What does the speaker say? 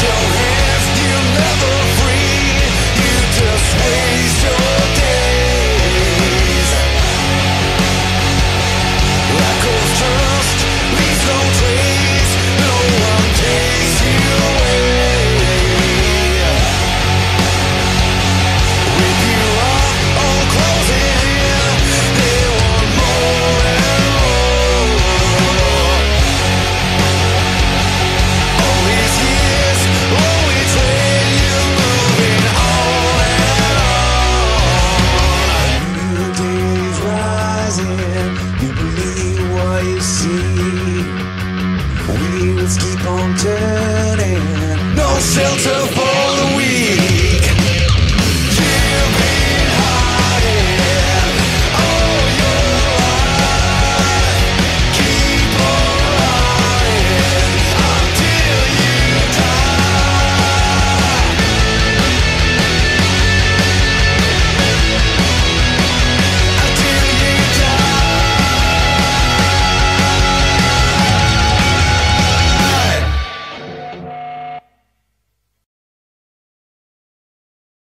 your hand myself to